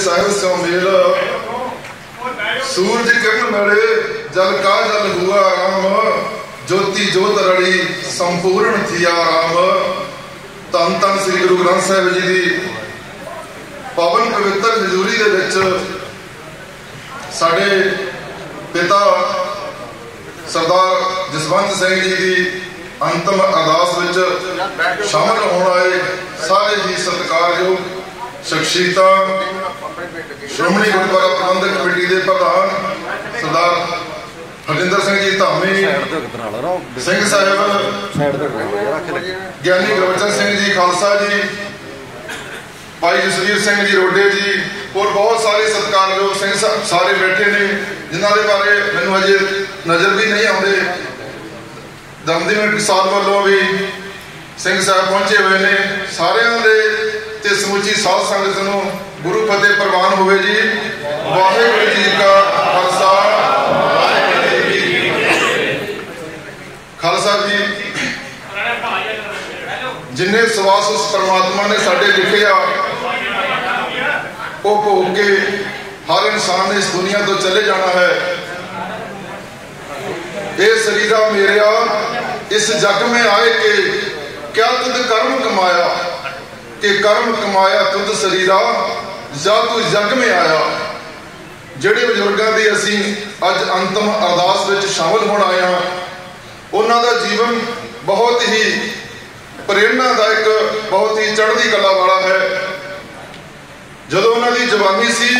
ਸਾਹਿਬ ਸਿਉ ਮੇਲ ਸੂਰਜ ਕਿਰਨ ਮੜੇ ਜਲ ਕਾ ਜਲ ਹੁਆ ਰਾਮ ਜੋਤੀ ਜੋਤ ਰੜੀ ਸੰਪੂਰਨ ਥਿਆ ਰਾਮ ਤਨ ਤਨ ਸ੍ਰੀ ਗੁਰੂ ਗ੍ਰੰਥ ਸਾਹਿਬ ਜੀ ਦੀ ਪਵਨ ਪਵਿੱਤਰ ਹਜ਼ੂਰੀ ਦੇ ਵਿੱਚ ਸਾਡੇ ਪਿਤਾ ਸਰਦਾਰ ਜਸਵੰਤ ਸਿੰਘ ਜੀ ਦੀ ਅੰਤਮ ਅਰਦਾਸ ਵਿੱਚ ਸ਼ਾਮਲ ਹੋਣ ਆਏ ਸਾਰੇ ਜੀ ਸਤਿਕਾਰਯੋਗ ਸ਼ਖਸੀਅਤਾਂ ਸ਼੍ਰੋਮਣੀ ਗੁਰਦੁਆਰਾ ਪ੍ਰਬੰਧਕ ਕਮੇਟੀ ਦੇ ਪ੍ਰਧਾਨ ਸਰਦਾਰ ਹਰਜਿੰਦਰ ਸਿੰਘ ਜੀ ਧਾਮੀ ਸਿੰਘ ਸਾਹਿਬ ਗਿਆਨੀ ਗੁਰਬਚਨ ਸਿੰਘ ਜੀ ਖਾਲਸਾ ਜੀ ਭਾਈ ਜਸਵੀਰ ਸਿੰਘ ਜੀ ਰੋਡੇ ਜੀ ਹੋਰ ਬਹੁਤ ਸਾਰੇ ਸਤਿਕਾਰਯੋਗ ਸਿੰਘ ਸਾਰੇ ਬੈਠੇ ਨੇ ਜਿਨ੍ਹਾਂ ਦੇ ਬਾਰੇ ਮੈਨੂੰ ਅਜੇ ਨਜ਼ਰ ਵੀ ਨਹੀਂ ਆਉਂਦੇ। ਦਮਦਮੀ ਕਿਸਾਨ ਵੱਲੋਂ ਵੀ ਸਿੰਘ ਸਾਹਿਬ ਪਹੁੰਚੇ ਹੋਏ ਨੇ। ਸਾਰਿਆਂ ਦੇ ਤੇ ਸਮੁੱਚੀ ਸਾਧ ਸੰਗਤ ਨੂੰ ਗੁਰੂ ਫਤਿਹ ਪ੍ਰਵਾਨ ਹੋਵੇ ਜੀ। ਵਾਹਿਗੁਰੂ ਜੀ ਕਾ ਖਾਲਸਾ। ਵਾਹਿਗੁਰੂ ਜੀ ਕੀ ਫਤਿਹ। ਖਾਲਸਾ ਜੀ। ਜਿੰਨੇ ਸਵਾਸ ਉਸ ਪਰਮਾਤਮਾ ਨੇ ਸਾਡੇ ਲਿਖੇ ਆ ਉਹ ਭੋਗ ਕੇ ਹਰ ਇਨਸਾਨ ਨੇ ਇਸ ਦੁਨੀਆ ਤੋਂ ਚਲੇ ਜਾਣਾ ਹੈ। ਇਹ ਸਰੀਰਾ ਮੇਰਿਆ, ਇਸ ਜਗ में ਆਏ ਕੇ, ਕਿਆ ਤੁਧ ਕਰਮ ਕਮਾਇਆ? ਕਿ ਕਰਮ ਕਮਾਇਆ ਤੁਧ ਸਰੀਰਾ ਜਾਂ ਤੂੰ ਆਇਆ, ਜਿਹੜੇ ਬਜ਼ੁਰਗਾਂ ਦੀ ਅਸੀਂ ਅੱਜ ਅੰਤਮ ਅਰਦਾਸ ਵਿੱਚ ਸ਼ਾਮਲ ਹੋਣ ਆਏ ਹਾਂ, ਉਹਨਾਂ ਦਾ ਜੀਵਨ ਬਹੁਤ ਹੀ ਪ੍ਰੇਰਨਾਦਾਇਕ ਬਹੁਤ ਹੀ ਚੜ੍ਹਦੀ ਕਲਾ ਵਾਲਾ ਹੈ। ਜਦੋਂ ਉਹਨਾਂ ਦੀ ਜਵਾਨੀ ਸੀ,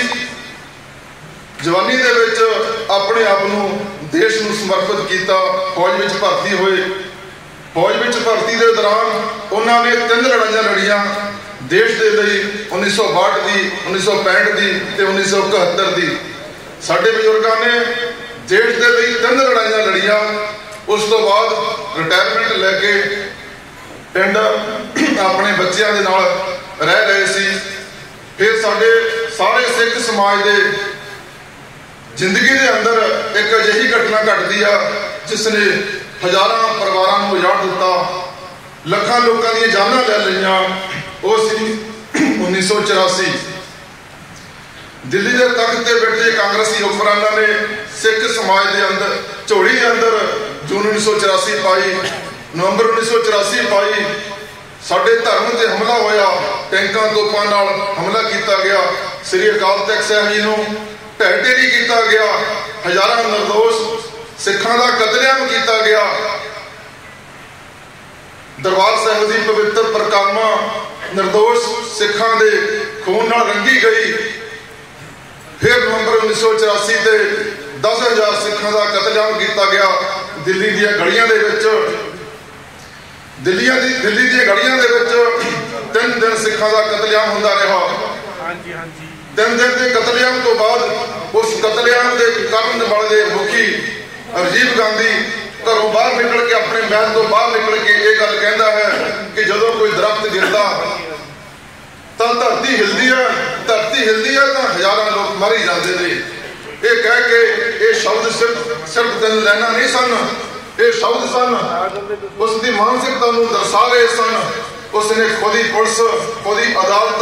ਜਵਾਨੀ ਦੇ ਵਿੱਚ ਆਪਣੇ ਆਪ ਨੂੰ ਦੇਸ਼ ਨੂੰ ਸਮਰਪਿਤ ਕੀਤਾ, ਫੌਜ ਵਿੱਚ ਭਰਤੀ ਹੋਏ। ਫੌਜ ਵਿੱਚ ਭਰਤੀ ਦੇ ਦੌਰਾਨ ਉਹਨਾਂ ਨੇ ਤਿੰਨ ਲੜਾਈਆਂ ਲੜੀਆਂ। ਦੇਸ਼ ਦੇ ਲਈ 1962 ਦੀ 1965 ਦੀ ਤੇ 1971 ਦੀ। ਸਾਡੇ ਬਜ਼ੁਰਗਾਂ ਨੇ ਦੇਸ਼ ਦੇ ਲਈ ਤਿੰਨ ਲੜਾਈਆਂ ਲੜੀਆਂ। ਉਸ ਤੋਂ ਬਾਅਦ ਰਿਟਾਇਰਮੈਂਟ ਲੈ ਕੇ ਪਿੰਡ ਆਪਣੇ ਬੱਚਿਆਂ ਦੇ ਨਾਲ ਰਹਿ ਰਹੇ ਸੀ। ਫਿਰ ਸਾਡੇ ਸਾਰੇ ਸਿੱਖ ਸਮਾਜ ਦੇ ਜ਼ਿੰਦਗੀ ਦੇ ਅੰਦਰ ਇੱਕ ਅਜਿਹੀ ਘਟਨਾ ਘਟਦੀ ਆ, ਜਿਸ ਨੇ ਹਜ਼ਾਰਾਂ ਪਰਿਵਾਰਾਂ ਨੂੰ ਉਜਾੜ ਦਿੱਤਾ। ਲੱਖਾਂ ਲੋਕਾਂ ਦੀਆਂ ਜਾਨਾਂ ਲੈ ਲਈਆਂ। ਉਹ ਸੀ 1984 ਦਿੱਲੀ ਦੇ ਤਖਤ ਤੇ ਬੈਠੇ ਕਾਂਗਰਸੀ ਹੁਕਮਰਾਨਾਂ ਨੇ ਸਿੱਖ ਸਮਾਜ ਦੇ ਅੰਦਰ, ਝੋਲੀ ਦੇ ਅੰਦਰ ਜੂਨ 1984 ਪਾਈ, ਨਵੰਬਰ 1984 ਪਾਈ। ਸਾਡੇ ਧਰਮ ਤੇ ਹਮਲਾ ਹੋਇਆ, ਟੈਂਕਾਂ ਤੋਪਾਂ ਨਾਲ ਹਮਲਾ ਕੀਤਾ ਗਿਆ। ਸ੍ਰੀ ਅਕਾਲ ਤਖਤ ਸਾਹਿਬ ਜੀ ਨੂੰ ਢਹਿ ਕੀਤਾ ਗਿਆ। ਹਜ਼ਾਰਾਂ ਨਿਰਦੋਸ਼ ਸਿੱਖਾਂ ਦਾ ਕਤਲੇਆਮ ਕੀਤਾ ਗਿਆ। ਦਰਬਾਰ ਸਾਹਿਬ ਦੀ ਪਵਿੱਤਰ ਪ੍ਰਕਾਮਾ ਨਿਰਦੋਸ਼ ਸਿੱਖਾਂ ਦੇ ਖੂਨ ਨਾਲ ਰੰਗੀ ਗਈ। ਫਿਰ ਨਵੰਬਰ 1984 ਤੇ 10000 ਸਿੱਖਾਂ ਦਾ ਕਤਲੇਆਮ ਕੀਤਾ ਗਿਆ ਦਿੱਲੀ ਦੀਆਂ ਗਲੀਆਂ ਦੇ ਵਿੱਚ। ਦਿੱਲੀਆਂ ਦੀ ਦਿੱਲੀ ਦੀਆਂ ਗਲੀਆਂ ਦੇ ਵਿੱਚ ਤਿੰਨ ਦਿਨ ਸਿੱਖਾਂ ਦਾ ਕਤਲੇਆਮ ਹੁੰਦਾ ਰਿਹਾ। ਹਾਂਜੀ ਹਾਂਜੀ। ਤਿੰਨ ਦਿਨ ਦੇ ਕਤਲੇਆਮ ਤੋਂ ਬਾਅਦ ਉਸ ਕਤਲੇਆਮ ਦੇ ਕਰਨ ਵਾਲੇ ਮੁਖੀ ਰਾਜੀਵ ਗਾਂਧੀ ਘਰੋਂ ਬਾਹਰ ਨਿਕਲ ਕੇ, ਆਪਣੇ ਮਹਿਲ ਤੋਂ ਬਾਹਰ ਨਿਕਲ ਕੇ ਇਹ ਗੱਲ ਕਹਿੰਦਾ ਹੈ ਕਿ ਜਦੋਂ ਕੋਈ ਦਰਖਤ ਗਿਰਦਾ, ਤਾਂ ਧਰਤੀ ਹਿਲਦੀ ਹੈ, ਧਰਤੀ ਹਿਲਦੀ ਹੈ ਤਾਂ ਹਜ਼ਾਰਾਂ ਲੋਕ ਮਰ ਹੀ ਜਾਂਦੇ ਨੇ। ਇਹ ਕਹਿ ਕੇ ਇਹ ਸ਼ਬਦ ਸਿਰਫ ਸਿਰਫ ਦਿਨ ਲੈਣਾ ਨਹੀਂ ਸਨ। ਇਹ ਸ਼ਬਦ ਸਨ। ਉਸ ਦੀ ਮਾਨਸਿਕਤਾ ਨੂੰ ਦਰਸਾ ਰਹੇ ਸਨ। ਉਸ ਨੇ ਖੁਦ ਹੀ ਪੁਲਿਸ, ਖੁਦ ਹੀ ਅਦਾਲਤ,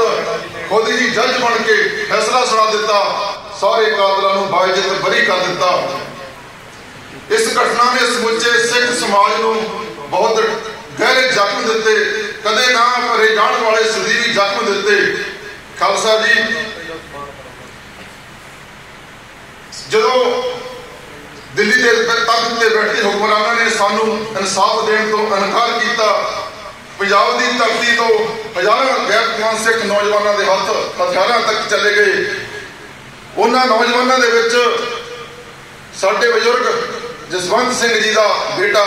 ਖੁਦ ਹੀ ਜੱਜ ਬਣ ਕੇ ਫੈਸਲਾ ਸੁਣਾ ਦਿੱਤਾ। ਸਾਰੇ ਕਾਤਲਾਂ ਨੂੰ ਬਾਇਜ਼ਤ ਬਰੀ ਕਰ ਦਿੱਤਾ। ਘਟਨਾ ਨੇ ਸਮੁੱਚੇ ਸਿੱਖ ਸਮਾਜ ਨੂੰ ਬਹੁਤ ਗਹਿਰੇ ਜ਼ਖਮ ਦਿੱਤੇ, ਕਦੇ ਨਾ ਭਰੇ ਜਾਣ ਵਾਲੇ ਸਦੀਵੀ ਜ਼ਖਮ ਦਿੱਤੇ। ਖਾਲਸਾ ਜੀ, ਜਦੋਂ ਦਿੱਲੀ ਦੇ ਤਖਤ ਤੇ ਬੈਠੇ ਹੁਕਮਰਾਨਾਂ ਨੇ ਸਾਨੂੰ ਇਨਸਾਫ ਦੇਣ ਤੋਂ ਇਨਕਾਰ ਕੀਤਾ, ਪੰਜਾਬ ਦੀ ਧਰਤੀ ਤੋਂ ਹਜ਼ਾਰਾਂ ਗੈਰ ਸਿੱਖ ਨੌਜਵਾਨਾਂ ਦੇ ਹੱਥ ਹਥਿਆਰਾਂ ਤੱਕ ਚਲੇ ਗਏ। ਉਹਨਾਂ ਨੌਜਵਾਨਾਂ ਦੇ ਵਿੱਚ ਸਾਡੇ ਬਜ਼ੁਰਗ ਜਸਵੰਤ ਸਿੰਘ ਜੀ ਦਾ ਬੇਟਾ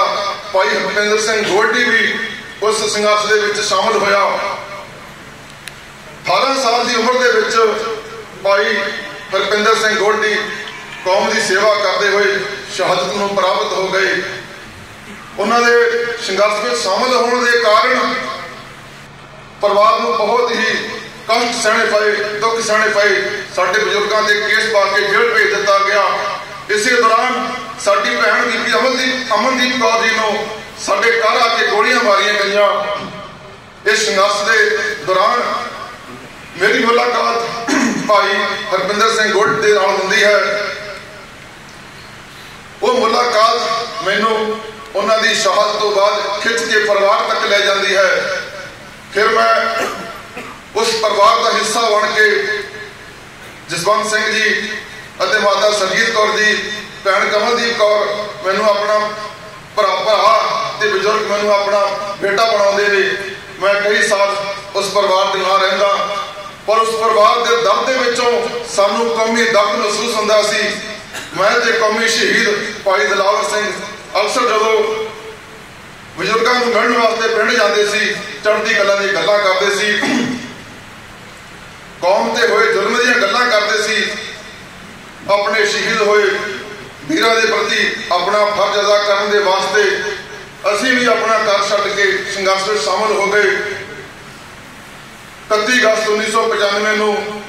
ਭਾਈ ਹਰਪਿੰਦਰ ਸਿੰਘ ਗੋਲਡੀ ਵੀ ਉਸ ਸੰਘਰਸ਼ ਦੇ ਵਿੱਚ ਸ਼ਾਮਲ ਹੋਇਆ। 18 ਸਾਲ ਦੀ ਉਮਰ ਦੇ ਵਿੱਚ ਭਾਈ ਹਰਪਿੰਦਰ ਸਿੰਘ ਗੋਲਡੀ ਕੌਮ ਦੀ ਸੇਵਾ ਕਰਦੇ ਹੋਏ ਸ਼ਹਾਦਤ ਨੂੰ ਪ੍ਰਾਪਤ ਹੋ ਗਏ। ਉਹਨਾਂ ਦੇ ਸੰਘਰਸ਼ ਵਿੱਚ ਸ਼ਾਮਲ ਹੋਣ ਦੇ ਕਾਰਨ ਪਰਿਵਾਰ ਨੂੰ ਬਹੁਤ ਹੀ ਕਸ਼ਟ ਸਹਿਣੇ ਪਏ, ਦੁੱਖ ਸਹਿਣੇ ਪਏ। ਸਾਡੇ ਬਜ਼ੁਰਗਾਂ ਦੇ ਕੇਸ ਪਾ ਕੇ ਜੇਲ੍ਹ ਭੇਜ ਦਿੱਤਾ ਗਿਆ। ਇਸੇ ਦੌਰਾਨ ਸਾਡੀ ਭੈਣ ਬੀਬੀ ਅਮਨਦੀਪ ਅਮਨਦੀਪ ਕੌਰ ਜੀ ਨੂੰ ਸਾਡੇ ਘਰ ਆ ਕੇ ਗੋਲੀਆਂ ਮਾਰੀਆਂ ਗਈਆਂ। ਇਸ ਸੰਘਰਸ਼ ਦੇ ਦੌਰਾਨ ਮੇਰੀ ਮੁਲਾਕਾਤ ਭਾਈ ਹਰਪਿੰਦਰ ਸਿੰਘ ਗੁੱਟ ਦੇ ਨਾਲ ਹੁੰਦੀ ਹੈ। ਉਹ ਮੁਲਾਕਾਤ ਮੈਨੂੰ ਉਹਨਾਂ ਦੀ ਸ਼ਹਾਦਤ ਤੋਂ ਬਾਅਦ ਖਿੱਚ ਕੇ ਪਰਿਵਾਰ ਤੱਕ ਲੈ ਜਾਂਦੀ ਹੈ। ਫਿਰ ਮੈਂ ਉਸ ਪਰਿਵਾਰ ਦਾ ਹਿੱਸਾ ਬਣ ਕੇ ਜਸਵੰਤ ਸਿੰਘ ਜੀ ਅਤੇ ਮਾਤਾ ਸਰਜੀਤ ਕੌਰ ਜੀ ਭੈਣ ਕਮਲਦੀਪ ਕੌਰ ਮੈਨੂੰ ਆਪਣਾ ਭਰਾ ਭਰਾ ਤੇ ਬਜ਼ੁਰਗ ਮੈਨੂੰ ਆਪਣਾ ਬੇਟਾ ਬਣਾਉਂਦੇ ਨੇ। ਮੈਂ ਕਈ ਸਾਲ ਉਸ ਪਰਿਵਾਰ ਦੇ ਨਾਲ ਰਹਿੰਦਾ। ਪਰ ਉਸ ਪਰਿਵਾਰ ਦੇ ਦਰਦ ਦੇ ਵਿੱਚੋਂ ਸਾਨੂੰ ਕੌਮੀ ਦਰਦ ਮਹਿਸੂਸ ਹੁੰਦਾ ਸੀ। ਮੈਂ ਤੇ ਕੌਮੀ ਸ਼ਹੀਦ ਭਾਈ ਦਲਾਵਰ ਸਿੰਘ ਅਕਸਰ ਜਦੋਂ ਬਜ਼ੁਰਗਾਂ ਨੂੰ ਮਿਲਣ ਵਾਸਤੇ ਪਿੰਡ ਜਾਂਦੇ ਸੀ, ਚੜ੍ਹਦੀ ਗੱਲਾਂ ਦੀ ਗੱਲਾਂ ਕਰਦੇ ਸੀ। ਕੌਮ ਤੇ ਹੋਏ ਜ਼ੁਲਮ ਦੀਆਂ ਗੱਲਾਂ ਕਰਦੇ ਸੀ। ਆਪਣੇ ਸ਼ਹੀਦ ਹੋਏ ਵੀਰਾਂ ਦੇ ਪ੍ਰਤੀ ਆਪਣਾ ਫਰਜ਼ ਅਦਾ ਕਰਨ ਦੇ ਵਾਸਤੇ ਅਸੀਂ ਵੀ ਆਪਣਾ ਘਰ ਛੱਡ ਕੇ ਸੰਘਰਸ਼ ਵਿੱਚ ਸ਼ਾਮਲ ਹੋ ਗਏ। 31 ਅਗਸਤ 1995 ਨੂੰ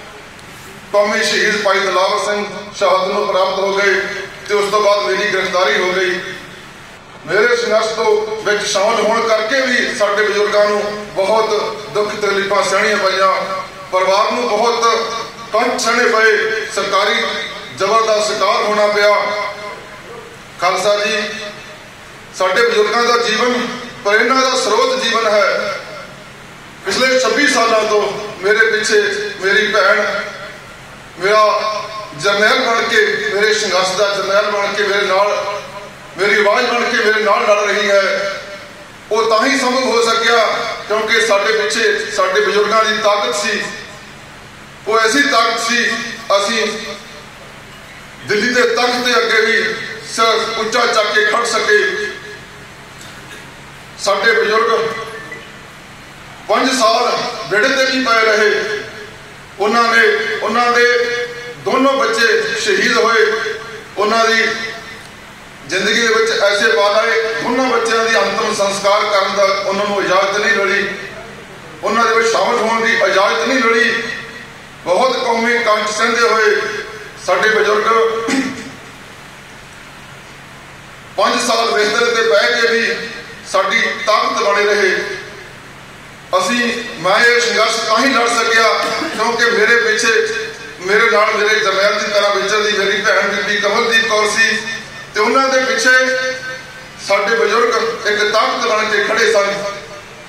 ਕੌਮੀ ਸ਼ਹੀਦ ਭਾਈ ਦਲਾਵਰ ਸਿੰਘ ਸ਼ਹਾਦਤ ਨੂੰ ਪ੍ਰਾਪਤ ਹੋ ਗਏ ਤੇ ਉਸ ਤੋਂ ਬਾਅਦ ਮੇਰੀ ਗ੍ਰਿਫਤਾਰੀ ਹੋ ਗਈ। ਮੇਰੇ ਸੰਘਰਸ਼ ਤੋਂ ਵਿੱਚ ਸ਼ਾਮਲ ਹੋਣ ਕਰਕੇ ਵੀ ਸਾਡੇ ਬਜ਼ੁਰਗਾਂ ਨੂੰ ਬਹੁਤ ਦੁੱਖ ਤਕਲੀਫਾਂ ਸਹਿਣੀਆਂ ਪਈਆਂ। ਪਰਿਵਾਰ ਨੂੰ ਬਹੁਤ ਕੰਠ ਸਹਿਣੇ ਪਏ। ਸਰਕਾਰੀ ਜ਼ਬਰ ਦਾ ਸ਼ਿਕਾਰ ਹੋਣਾ ਪਿਆ। ਖਾਲਸਾ ਜੀ, ਸਾਡੇ ਬਜ਼ੁਰਗਾਂ ਦਾ ਜੀਵਨ ਪ੍ਰੇਰਣਾ ਦਾ ਸਰੋਤ ਜੀਵਨ ਹੈ। ਪਿਛਲੇ 26 ਸਾਲਾਂ ਤੋਂ ਮੇਰੇ ਪਿੱਛੇ ਮੇਰੀ ਭੈਣ, ਮੇਰਾ ਜਰਨੈਲ ਬਣ ਕੇ ਮੇਰੇ ਸੰਘਰਸ਼ ਦਾ ਜਰਨੈਲ ਬਣ ਕੇ ਮੇਰੇ ਨਾਲ, ਮੇਰੀ ਆਵਾਜ਼ ਬਣ ਕੇ ਮੇਰੇ ਨਾਲ ਲੜ ਰਹੀ ਹੈ। ਉਹ ਤਾਂ ਹੀ ਸੰਭਵ ਹੋ ਸਕਿਆ ਕਿਉਂਕਿ ਸਾਡੇ ਪਿੱਛੇ ਸਾਡੇ ਬਜ਼ੁਰਗਾਂ ਦੀ ਤਾਕਤ ਸੀ। ਉਹ ਐਸੀ ਤਾਕਤ ਸੀ, ਅਸੀਂ ਦਿੱਲੀ ਦੇ ਤਖਤ ਦੇ ਅੱਗੇ ਵੀ ਸਿਰ ਉੱਚਾ ਚੱਕ ਕੇ ਖੜ ਸਕੇ। ਸਾਡੇ ਬਜ਼ੁਰਗ 5 ਸਾਲ ਵਿੜੇ ਤੇ ਵੀ ਪਏ ਰਹੇ। ਉਹਨਾਂ ਨੇ ਉਹਨਾਂ ਦੇ ਦੋਨੋਂ ਬੱਚੇ ਸ਼ਹੀਦ ਹੋਏ। ਉਹਨਾਂ ਦੀ ਜ਼ਿੰਦਗੀ ਦੇ ਵਿੱਚ ਐਸੇ ਪਲ ਆਏ, ਦੋਨਾਂ ਬੱਚਿਆਂ ਦੀ ਅੰਤਮ ਸੰਸਕਾਰ ਕਰਨ ਦਾ ਉਹਨਾਂ ਨੂੰ ਇਜਾਜ਼ਤ ਨਹੀਂ ਮਿਲੀ। ਉਹਨਾਂ ਦੇ ਵਿੱਚ ਸ਼ਾਮਲ ਹੋਣ ਦੀ ਇਜਾਜ਼ਤ ਨਹੀਂ ਮਿਲੀ। ਬਹੁਤ ਕੌਮੀ ਕੰਚ ਸਹਿੰਦੇ ਹੋਏ ਸਾਡੇ ਬਜ਼ੁਰਗ 5 ਸਾਲ ਬਿਸਤਰੇ ਤੇ ਬਹਿ ਕੇ ਵੀ ਸਾਡੀ ਤਾਕਤ ਬਣੇ ਰਹੇ। ਅਸੀਂ, ਮੈਂ ਇਹ ਸੰਘਰਸ਼ ਤਾਂ ਹੀ ਲੜ ਸਕਿਆ ਕਿਉਂਕਿ ਮੇਰੇ ਪਿੱਛੇ, ਮੇਰੇ ਨਾਲ ਮੇਰੇ ਜਰਨੈਲ ਦੀ ਤਰ੍ਹਾਂ ਵਿਚਰਦੀ ਮੇਰੀ ਭੈਣ ਬੀਬੀ ਕਮਲਦੀਪ ਕੌਰ ਸੀ ਤੇ ਉਹਨਾਂ ਦੇ ਪਿੱਛੇ ਸਾਡੇ ਬਜ਼ੁਰਗ ਇੱਕ ਤਾਕਤ ਬਣ ਕੇ ਖੜੇ ਸਨ।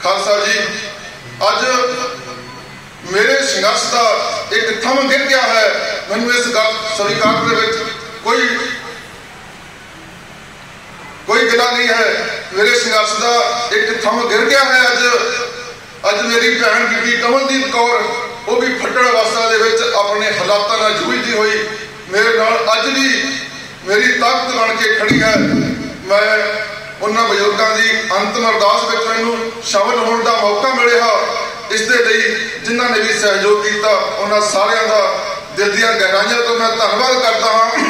ਖਾਲਸਾ ਜੀ, ਅੱਜ ਮੇਰੇ ਸੰਘਰਸ਼ ਦਾ ਇੱਕ ਥੰਮ ਗਿਰ ਗਿਆ ਹੈ। ਮੈਨੂੰ ਇਸ ਗੱਲ ਸਵੀਕਾਰ ਦੇ ਵਿੱਚ ਕੋਈ ਕੋਈ ਗਿਲਾ ਨਹੀਂ ਹੈ। ਮੇਰੇ ਸੰਘਰਸ਼ ਦਾ ਇੱਕ ਥੰਮ ਗਿਰ ਗਿਆ ਹੈ ਅੱਜ। ਅੱਜ ਮੇਰੀ ਭੈਣ ਬੀਬੀ ਕਮਲਦੀਪ ਕੌਰ, ਉਹ ਵੀ ਫੱਟੜ ਅਵਸਥਾ ਦੇ ਵਿੱਚ ਆਪਣੇ ਹਾਲਾਤਾਂ ਨਾਲ ਜੂਝਦੀ ਹੋਈ ਮੇਰੇ ਨਾਲ ਅੱਜ ਵੀ ਮੇਰੀ ਤਾਕਤ ਬਣ ਕੇ ਖੜੀ ਹੈ। ਮੈਂ ਉਹਨਾਂ ਬਜ਼ੁਰਗਾਂ ਦੀ ਅੰਤਮ ਅਰਦਾਸ ਵਿੱਚ ਮੈਨੂੰ ਸ਼ਾਮਲ ਹੋਣ ਦਾ ਮੌਕਾ ਮਿਲਿਆ। ਇਸ ਦੇ ਲਈ ਜਿਨ੍ਹਾਂ ਨੇ ਵੀ ਸਹਿਯੋਗ ਕੀਤਾ, ਉਹਨਾਂ ਸਾਰਿਆਂ ਦਾ ਦਿਲ ਦੀਆਂ ਗਹਿਰਾਈਆਂ ਤੋਂ ਮੈਂ ਧੰਨਵਾਦ ਕਰਦਾ ਹਾਂ।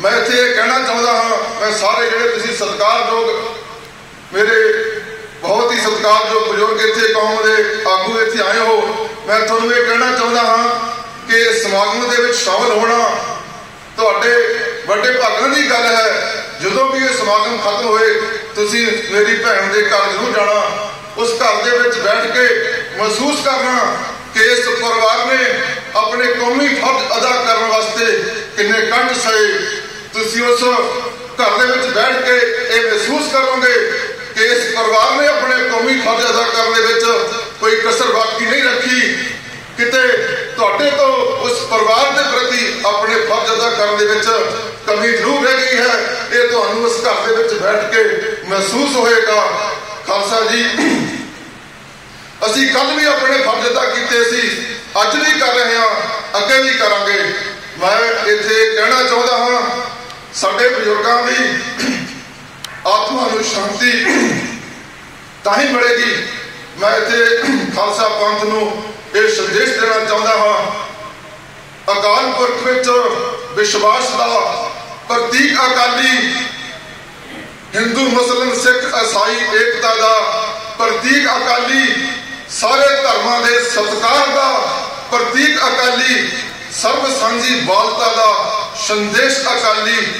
ਮੈਂ ਇੱਥੇ ਇਹ ਕਹਿਣਾ ਚਾਹੁੰਦਾ ਹਾਂ, ਮੈਂ ਸਾਰੇ ਜਿਹੜੇ ਤੁਸੀਂ ਸਤਿਕਾਰਯੋਗ, ਮੇਰੇ ਬਹੁਤ ਹੀ ਸਤਿਕਾਰਯੋਗ ਬਜ਼ੁਰਗ ਇੱਥੇ ਕੌਮ ਦੇ ਆਗੂ ਇੱਥੇ ਆਏ ਹੋ, ਮੈਂ ਤੁਹਾਨੂੰ ਇਹ ਕਹਿਣਾ ਚਾਹੁੰਦਾ ਹਾਂ ਕਿ ਸਮਾਗਮ ਦੇ ਵਿੱਚ ਸ਼ਾਮਲ ਹੋਣਾ ਤੁਹਾਡੇ ਵੱਡੇ ਭਾਗਾਂ ਦੀ ਗੱਲ ਹੈ। ਜਦੋਂ ਵੀ ਇਹ ਸਮਾਗਮ ਖਤਮ ਹੋਏ, ਤੁਸੀਂ ਮੇਰੀ ਭੈਣ ਦੇ ਘਰ ਜ਼ਰੂਰ ਜਾਣਾ। ਉਸ ਘਰ ਦੇ ਵਿੱਚ ਬੈਠ ਕੇ ਮਹਿਸੂਸ ਕਰਨਾ ਕਿ ਇਸ ਪਰਿਵਾਰ ਨੇ ਆਪਣੇ ਕੌਮੀ ਫਰਜ਼ ਅਦਾ ਕਰਨ ਵਾਸਤੇ ਕਿੰਨੇ ਕੰਠ ਸਏ ਤੁਸੀਂ ਉਸ ਘਰ ਦੇ ਵਿੱਚ ਬੈਠ ਕੇ ਇਹ ਮਹਿਸੂਸ ਕਰੋਗੇ ਕਿ ਇਸ ਪਰਿਵਾਰ ਨੇ ਆਪਣੇ ਕੌਮੀ ਫਰਜ਼ ਅਦਾ ਕਰਨ ਦੇ ਵਿੱਚ ਕੋਈ ਕਸਰ ਬਾਕੀ ਨਹੀਂ ਰੱਖੀ ਕਿਤੇ ਤੁਹਾਡੇ ਤੋਂ ਉਸ ਪਰਿਵਾਰ ਦੇ ਪ੍ਰਤੀ ਆਪਣੇ ਫਰਜ਼ ਅਦਾ ਕਰਨ ਦੇ ਵਿੱਚ ਕਮੀ ਜ਼ਰੂਰ ਰਹਿ ਗਈ ਹੈ ਇਹ ਤੁਹਾਨੂੰ ਉਸ ਘਰ ਦੇ ਵਿੱਚ ਬੈਠ ਕੇ ਮਹਿਸੂਸ ਹੋਏਗਾ ਖਾਲਸਾ ਜੀ ਅਸੀਂ ਕੱਲ ਵੀ ਆਪਣੇ ਫਰਜ਼ ਅਦਾ ਕੀਤੇ ਸੀ, ਅੱਜ ਵੀ ਕਰ ਰਹੇ ਹਾਂ, ਅੱਗੇ ਵੀ ਕਰਾਂਗੇ। ਮੈਂ ਇੱਥੇ ਕਹਿਣਾ ਚਾਹੁੰਦਾ ਹਾਂ, ਸਾਡੇ ਬਜ਼ੁਰਗਾਂ ਦੀ ਆਤਮਾ ਨੂੰ ਸ਼ਾਂਤੀ ਤਾਂ ਹੀ ਮਿਲੇਗੀ। ਮੈਂ ਇੱਥੇ ਖਾਲਸਾ ਪੰਥ ਨੂੰ ਇਹ ਸੰਦੇਸ਼ ਦੇਣਾ ਚਾਹੁੰਦਾ ਹਾਂ, ਅਕਾਲ ਪੁਰਖ ਵਿੱਚ ਵਿਸ਼ਵਾਸ ਦਾ ਪ੍ਰਤੀਕ ਅਕਾਲੀ ਹਿੰਦੂ, ਮੁਸਲਮਾਨ, ਸਿੱਖ, ਇਸਾਈ, ਏਕਤਾ ਦਾ ਪ੍ਰਤੀਕ ਅਕਾਲੀ ਸਾਰੇ ਧਰਮਾਂ ਦੇ ਸਤਕਾਰ ਦਾ ਪ੍ਰਤੀਕ ਅਕਾਲੀ, ਸਰਬ ਸਾਂਝੀ ਬਾਲਤਾ ਦਾ ਸੰਦੇਸ਼ ਅਕਾਲੀ।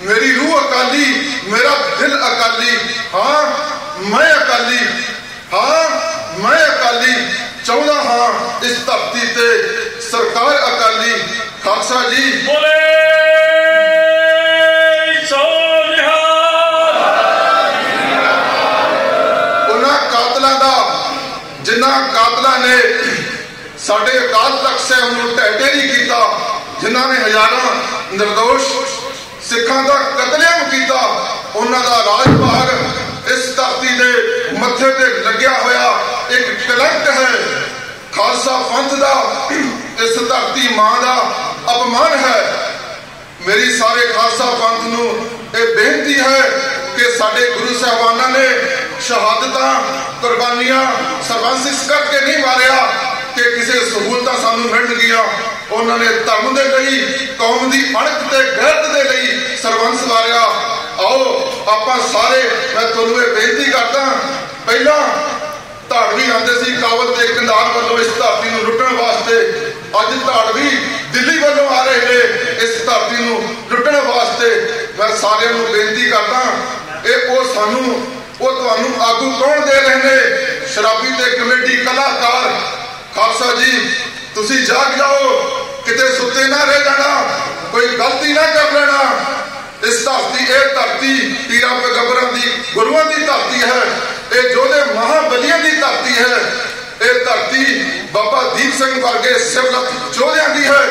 ਮੇਰੀ ਰੂਹ ਅਕਾਲੀ, ਮੇਰਾ ਦਿਲ ਅਕਾਲੀ। ਹਾਂ, ਮੈਂ ਅਕਾਲੀ। ਹਾਂ, ਮੈਂ ਅਕਾਲੀ। ਚਾਹੁੰਦਾ ਹਾਂ ਇਸ ਧਰਤੀ ਤੇ ਸਰਕਾਰ ਅਕਾਲੀ। ਖਾਲਸਾ ਜੀ। ਬੋਲੇ! ਸਾਡੇ ਅਕਾਲ ਤਖਤ ਸਾਹਿਬ ਨੂੰ ਢਹਿ ਕੀਤਾ, ਜਿਨ੍ਹਾਂ ਨੇ ਹਜ਼ਾਰਾਂ ਨਿਰਦੋਸ਼ ਸਿੱਖਾਂ ਦਾ ਕਤਲੇਆਮ ਕੀਤਾ, ਉਹਨਾਂ ਦਾ ਰਾਜ ਭਾਗ ਇਸ ਧਰਤੀ ਦੇ ਮੱਥੇ ਤੇ ਲੱਗਿਆ ਹੋਇਆ ਇੱਕ ਕਲੰਕ ਹੈ। ਖਾਲਸਾ ਪੰਥ ਦਾ, ਇਸ ਧਰਤੀ ਮਾਂ ਦਾ ਅਪਮਾਨ ਹੈ। ਮੇਰੀ ਸਾਰੇ ਖਾਲਸਾ ਪੰਥ ਨੂੰ ਇਹ ਬੇਨਤੀ ਹੈ ਕਿ ਸਾਡੇ ਗੁਰੂ ਸਾਹਿਬਾਨਾਂ ਨੇ ਸ਼ਹਾਦਤਾਂ, ਕੁਰਬਾਨੀਆਂ ਸਰਬੰਸ ਕਰਕੇ ਨਹੀਂ ਮਾਰਿਆ ਕਿ ਕਿਸੇ ਸਹੂਲਤਾਂ ਸਾਨੂੰ ਮਿਲਣਗੀਆਂ ਉਹਨਾਂ ਨੇ ਧਰਮ ਦੇ ਲਈ, ਕੌਮ ਦੀ ਅਣਖ ਤੇ ਗੈਰਤ ਦੇ ਲਈ ਸਰਬੰਸ ਵਾਰਿਆ। ਆਓ, ਆਪਾਂ ਸਾਰੇ, ਮੈਂ ਤੁਹਾਨੂੰ ਇਹ ਬੇਨਤੀ ਕਰਦਾ, ਪਹਿਲਾਂ ਧਾੜਵੀ ਆਉਂਦੇ ਸੀ ਕਾਬਲ ਤੇ ਕੰਧਾਰ ਵੱਲੋਂ ਇਸ ਧਰਤੀ ਨੂੰ ਲੁੱਟਣ ਵਾਸਤੇ। ਅੱਜ ਧਾੜਵੀ ਦਿੱਲੀ ਵੱਲੋਂ ਆ ਰਹੇ ਨੇ ਇਸ ਧਰਤੀ ਨੂੰ ਲੁੱਟਣ ਵਾਸਤੇ। ਮੈਂ ਸਾਰਿਆਂ ਨੂੰ ਬੇਨਤੀ ਕਰਦਾ, ਇਹ ਉਹ ਸਾਨੂੰ, ਉਹ ਤੁਹਾਨੂੰ ਆਗੂ ਕੌਣ ਦੇ ਰਹੇ ਨੇ? ਸ਼ਰਾਬੀ ਤੇ ਕਮੇਟੀ ਕਲਾਕਾਰ ਖਾਲਸਾ ਜੀ, ਤੁਸੀਂ ਜਾਗ ਜਾਓ, ਕਿਤੇ ਸੁੱਤੇ ਨਾ ਰਹਿ ਜਾਣਾ, ਕੋਈ ਗਲਤੀ ਨਾ ਕਰ ਲੈਣਾ। ਇਸ ਧਰਤੀ, ਇਹ ਧਰਤੀ ਪੀਰਾਂ ਪੈਗੰਬਰਾਂ ਦੀ, ਗੁਰੂਆਂ ਦੀ ਧਰਤੀ ਹੈ। ਇਹ ਜੋਧੇ ਮਹਾਬਲੀਆਂ ਦੀ ਧਰਤੀ ਹੈ। ਇਹ ਧਰਤੀ ਬਾਬਾ ਦੀਪ ਸਿੰਘ ਵਰਗੇ ਸਿਵਲਤ ਜੋਧਿਆਂ ਦੀ ਹੈ।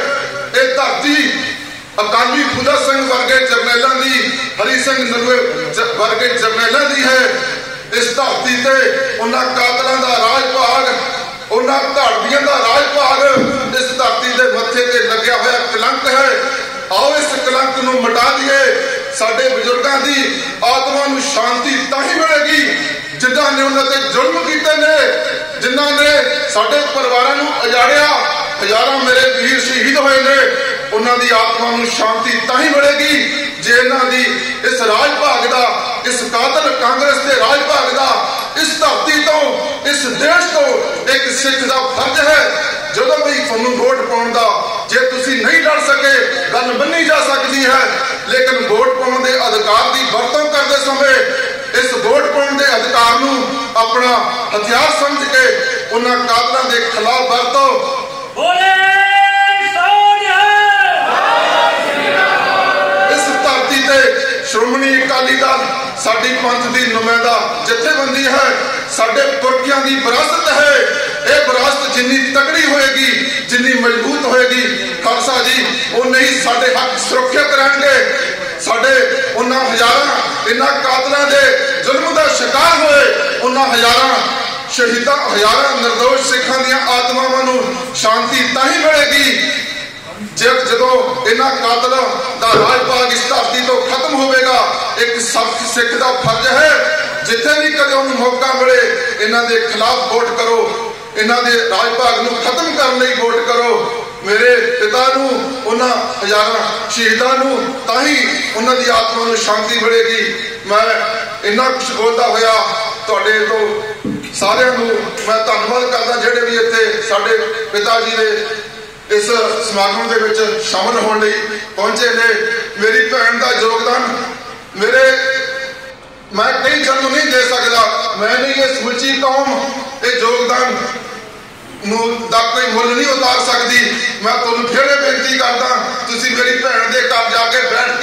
ਇਹ ਧਰਤੀ ਅਕਾਲੀ ਫੁੱਲਾ ਸਿੰਘ ਵਰਗੇ ਜਰਨੈਲਾਂ ਦੀ, ਹਰੀ ਸਿੰਘ ਨਰਵੇ ਵਰਗੇ ਜਰਨੈਲਾਂ ਦੀ ਹੈ। ਇਸ ਧਰਤੀ ਤੇ ਉਹਨਾਂ ਕਾਤਲਾਂ ਦਾ ਰਾਜ ਭਾਗ ਉਹਨਾਂ ਧਾੜੀਆਂ ਦਾ ਰਾਜ ਭਾਗ ਇਸ ਧਰਤੀ ਦੇ ਮੱਥੇ ਤੇ ਲੱਗਿਆ ਹੋਇਆ ਕਲੰਕ ਹੈ। ਆਓ ਇਸ ਕਲੰਕ ਨੂੰ ਮਿਟਾ ਦਈਏ। ਸਾਡੇ ਬਜ਼ੁਰਗਾਂ ਦੀ ਆਤਮਾ ਨੂੰ ਸ਼ਾਂਤੀ ਤਾਂ ਹੀ ਮਿਲੇਗੀ, ਜਿਨ੍ਹਾਂ ਨੇ ਉਹਨਾਂ ਤੇ ਜ਼ੁਲਮ ਕੀਤੇ ਨੇ, ਜਿਨ੍ਹਾਂ ਨੇ ਸਾਡੇ ਪਰਿਵਾਰਾਂ ਨੂੰ ਉਜਾੜਿਆ ਹਜ਼ਾਰਾਂ ਮੇਰੇ ਵੀਰ ਸ਼ਹੀਦ ਹੋਏ ਨੇ। ਉਹਨਾਂ ਦੀ ਆਤਮਾ ਨੂੰ ਸ਼ਾਂਤੀ ਤਾਂ ਹੀ ਮਿਲੇਗੀ, ਜੇ ਇਹਨਾਂ ਦੀ ਇਸ ਰਾਜ ਭਾਗ ਦਾ, ਇਸ ਕਾਤਲ ਕਾਂਗਰਸ ਦੇ ਰਾਜ ਭਾਗ ਦਾ ਇਸ ਧਰਤੀ ਤੋਂ ਇਸ ਦੇਸ਼ ਤੋਂ ਇੱਕ ਸਿੱਖ ਦਾ ਫਰਜ਼ ਹੈ ਜਦੋਂ ਵੀ ਤੁਹਾਨੂੰ ਵੋਟ ਪਾਉਣ ਦਾ ਜੇ ਤੁਸੀਂ ਨਹੀਂ ਲੜ ਸਕੇ ਗੱਲ ਬੰਨੀ ਜਾ ਸਕਦੀ ਹੈ। ਲੇਕਿਨ ਵੋਟ ਪਾਉਣ ਦੇ ਅਧਿਕਾਰ ਦੀ ਵਰਤੋਂ ਕਰਦੇ ਸਮੇਂ ਇਸ ਵੋਟ ਪਾਉਣ ਦੇ ਅਧਿਕਾਰ ਨੂੰ ਆਪਣਾ ਹਥਿਆਰ ਸਮਝ ਕੇ ਉਹਨਾਂ ਕਾਤਲਾਂ ਦੇ ਖਿਲਾਫ ਵਰਤੋ। ਬੋਲੇ ਇਸ ਧਰਤੀ ਤੇ ਸ਼੍ਰੋਮਣੀ ਅਕਾਲੀ ਦਲ, ਸਾਡੀ ਪੰਥ ਦੀ ਨੁਮਾਇੰਦਾ ਜਥੇਬੰਦੀ ਹੈ, ਸਾਡੇ ਪੁਰਖਿਆਂ ਦੀ ਵਿਰਾਸਤ ਹੈ। ਇਹ ਵਿਰਾਸਤ ਜਿੰਨੀ ਤਕੜੀ ਹੋਏਗੀ, ਜਿੰਨੀ ਮਜ਼ਬੂਤ ਹੋਏਗੀ, ਖਾਲਸਾ ਜੀ, ਉਹ ਹੀ ਸਾਡੇ ਹੱਕ ਸੁਰੱਖਿਅਤ ਰਹਿਣਗੇ। ਸਾਡੇ ਉਹਨਾਂ ਹਜ਼ਾਰਾਂ ਇਹਨਾਂ ਕਾਤਲਾਂ ਦੇ ਜ਼ੁਲਮ ਦਾ ਸ਼ਿਕਾਰ ਹੋਏ, ਉਹਨਾਂ ਹਜ਼ਾਰਾਂ ਸ਼ਹੀਦਾਂ, ਹਜ਼ਾਰਾਂ ਨਿਰਦੋਸ਼ ਸਿੱਖਾਂ ਦੀਆਂ ਆਤਮਾਵਾਂ ਨੂੰ ਸ਼ਾਂਤੀ ਤਾਂ ਹੀ ਮਿਲੇਗੀ ਜਦੋਂ ਇਹਨਾਂ ਕਾਤਲਾਂ ਦਾ ਰਾਜ ਭਾਗ ਇਸ ਧਰਤੀ ਤੋਂ ਖਤਮ ਹੋਵੇਗਾ, ਇੱਕ ਸਖਤ ਸਿੱਖ ਦਾ ਫਰਜ਼ ਹੈ। ਜਿੱਥੇ ਵੀ ਕਦੇ ਉਹਨੂੰ ਮੌਕਾ ਮਿਲੇ, ਇਹਨਾਂ ਦੇ ਖਿਲਾਫ ਵੋਟ ਕਰੋ। ਇਹਨਾਂ ਦੇ ਰਾਜ ਭਾਗ ਨੂੰ ਖਤਮ ਕਰਨ ਲਈ ਵੋਟ ਕਰੋ। ਮੇਰੇ ਪਿਤਾ ਨੂੰ, ਉਹਨਾਂ ਹਜ਼ਾਰਾਂ ਸ਼ਹੀਦਾਂ ਨੂੰ, ਤਾਂ ਹੀ ਉਹਨਾਂ ਦੀ ਆਤਮਾ ਨੂੰ ਸ਼ਾਂਤੀ ਮਿਲੇਗੀ। ਮੈਂ ਇੰਨਾ ਕੁਝ ਬੋਲਦਾ ਹੋਇਆ, ਤੁਹਾਡੇ ਤੋਂ ਸਾਰਿਆਂ ਨੂੰ ਮੈਂ ਧੰਨਵਾਦ ਕਰਦਾ, ਜਿਹੜੇ ਵੀ ਇੱਥੇ ਸਾਡੇ ਪਿਤਾ ਜੀ ਦੇ ਇਸ ਸਮਾਗਮ ਦੇ ਵਿੱਚ ਸ਼ਾਮਲ ਹੋਣ ਲਈ ਪਹੁੰਚੇ ਨੇ। ਮੇਰੀ ਭੈਣ ਦਾ ਯੋਗਦਾਨ ਮੇਰੇ ਮੈਂ ਕਈ ਜਨਮ ਨਹੀਂ ਦੇ ਸਕਦਾ। ਮੈਂ ਨਹੀਂ ਇਹ ਸਮੁੱਚੀ ਕੌਮ ਇਹ ਯੋਗਦਾਨ ਨੂੰ ਦਾ ਕੋਈ ਮੁੱਲ ਨਹੀਂ ਉਤਾਰ ਸਕਦੀ। ਮੈਂ ਤੁਹਾਨੂੰ ਫਿਰ ਬੇਨਤੀ ਕਰਦਾ, ਤੁਸੀਂ ਮੇਰੀ ਭੈਣ ਦੇ ਘਰ ਜਾ ਕੇ ਬੈਠ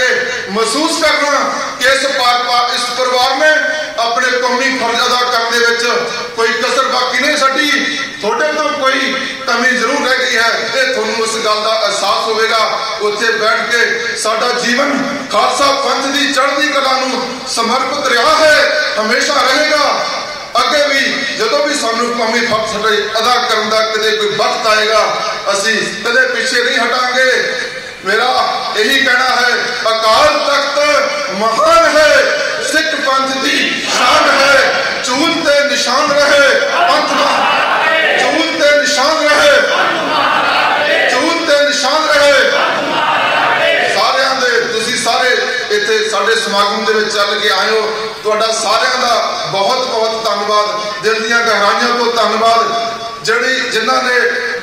ਮਹਿਸੂਸ ਕਰਨਾ ਕਿ ਇਸ ਪਾਰ ਇਸ ਪਰਿਵਾਰ ਨੇ ਆਪਣੇ ਕੌਮੀ ਫਰਜ਼ ਅਦਾ ਕਰਨ ਦੇ ਵਿੱਚ ਕੋਈ ਕਸਰ ਬਾਕੀ ਨਹੀਂ ਛੱਡੀ। ਤੁਹਾਡੇ ਤੋਂ ਕੋਈ ਕਮੀ ਜ਼ਰੂਰ ਰਹਿ ਗਈ ਹੈ। ਇਹ ਤੁਹਾਨੂੰ ਉਸ ਗੱਲ ਦਾ ਅਹਿਸਾਸ ਹੋਵੇਗਾ। ਉੱਥੇ ਬੈਠ ਕੇ ਸਾਡਾ ਜੀਵਨ ਖਾਲਸਾ ਪੰਥ ਦੀ ਚੜ੍ਹਦੀ ਕਲਾ ਨੂੰ ਸਮਰਪਿਤ ਰਿਹਾ ਹੈ। ਹਮੇਸ਼ਾ ਰਹੇਗਾ। ਅੱਗੇ ਵੀ ਜਦੋਂ ਵੀ ਸਾਨੂੰ ਕੌਮੀ ਫਰਜ਼ ਅਦਾ ਕਰਨ ਦਾ ਕਦੇ ਕੋਈ ਵਕਤ ਆਏਗਾ, ਅਸੀਂ ਕਦੇ ਪਿੱਛੇ ਨਹੀਂ ਹਟਾਂਗੇ। ਮੇਰਾ ਇਹੀ ਕਹਿਣਾ ਹੈ ਅਕਾਲ ਤਖਤ ਮਹਾਨ ਹੈ। ਸਿੱਖ ਪੰਥ ਦੀ ਸ਼ਾਨ ਹੈ। ਚੂਲ ਤੇ ਨਿਸ਼ਾਨ ਰਹੇ, ਪੰਥ ਦਾ। ਚੂਲ ਤੇ ਨਿਸ਼ਾਨ ਰਹੇ। ਚੂਲ ਤੇ ਨਿਸ਼ਾਨ ਰਹੇ। ਸਾਰਿਆਂ ਦੇ, ਤੁਸੀਂ ਸਾਰੇ ਇੱਥੇ ਸਾਡੇ ਸਮਾਗਮ ਦੇ ਵਿੱਚ ਚੱਲ ਕੇ ਆਏ ਹੋ। ਤੁਹਾਡਾ ਸਾਰਿਆਂ ਦਾ ਬਹੁਤ ਬਹੁਤ ਧੰਨਵਾਦ। ਦਿਲ ਦੀਆਂ ਗਹਿਰਾਈਆਂ ਤੋਂ ਧੰਨਵਾਦ। ਜਿਹੜੀ ਜਿਨ੍ਹਾਂ ਨੇ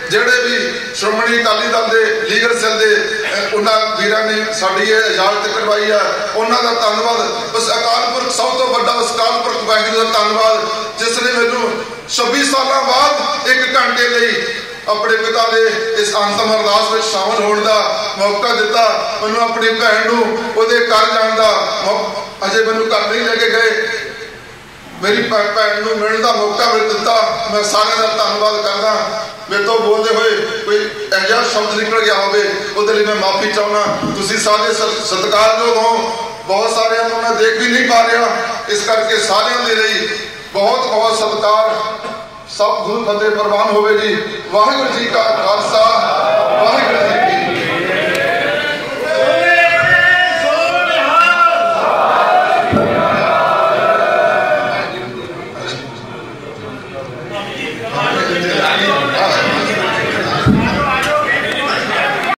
ਜਿਹੜੇ ਵੀ ਸ਼੍ਰੋਮਣੀ ਅਕਾਲੀ ਦਲ ਦੇ ਲੀਗਲ ਸੈੱਲ ਦੇ ਉਹਨਾਂ ਵੀਰਾਂ ਨੇ ਸਾਡੀ ਇਹ ਇਜਾਜ਼ਤ ਕਰਵਾਈ ਹੈ ਉਹਨਾਂ ਦਾ ਧੰਨਵਾਦ। ਉਸ ਅਕਾਲ ਪੁਰਖ ਸਭ ਤੋਂ ਵੱਡਾ ਉਸ ਅਕਾਲ ਪੁਰਖ ਵਾਹਿਗੁਰੂ ਦਾ ਧੰਨਵਾਦ, ਜਿਸ ਨੇ ਮੈਨੂੰ 26 ਸਾਲਾਂ ਬਾਅਦ ਇੱਕ ਘੰਟੇ ਲਈ ਆਪਣੇ ਪਿਤਾ ਦੇ ਇਸ ਅੰਤਮ ਅਰਦਾਸ ਵਿੱਚ ਸ਼ਾਮਲ ਹੋਣ ਦਾ ਮੌਕਾ ਦਿੱਤਾ। ਮੈਨੂੰ ਆਪਣੀ ਭੈਣ ਨੂੰ ਉਹਦੇ ਘਰ ਜਾਣ ਦਾ ਅਜੇ ਮੈਨੂੰ ਘਰ ਨਹੀਂ ਲੈ ਕੇ ਗਏ। ਮੇਰੀ ਭੈ- ਭੈਣ ਨੂੰ ਮਿਲਣ ਦਾ ਮੌਕਾ ਮਿਲ ਦਿੱਤਾ। ਮੈਂ ਸਾਰਿਆਂ ਦਾ ਧੰਨਵਾਦ ਕਰਦਾ। ਮੇਰੇ ਤੋਂ ਬੋਲਦੇ ਹੋਏ ਕੋਈ ਅਜਿਹਾ ਸ਼ਬਦ ਨਿਕਲ ਗਿਆ ਹੋਵੇ, ਉਹਦੇ ਲਈ ਮੈਂ ਮਾਫੀ ਚਾਹੁੰਦਾ। ਤੁਸੀਂ ਸਾਰੇ ਸਤ- ਸਤਿਕਾਰਯੋਗ ਹੋ। ਬਹੁਤ ਸਾਰਿਆਂ ਨੂੰ ਮੈਂ ਦੇਖ ਵੀ ਨਹੀਂ ਪਾ ਰਿਹਾ। ਇਸ ਕਰਕੇ ਸਾਰਿਆਂ ਦੇ ਲਈ ਬਹੁਤ ਬਹੁਤ ਸਤਿਕਾਰ। ਸਭ ਗੁਰੂ ਫਤਿਹ ਪ੍ਰਵਾਨ ਹੋਵੇ ਜੀ। ਵਾਹਿਗੁਰੂ ਜੀ ਕਾ ਖਾਲਸਾ। ਵਾਹਿਗੁਰੂ ਜੀ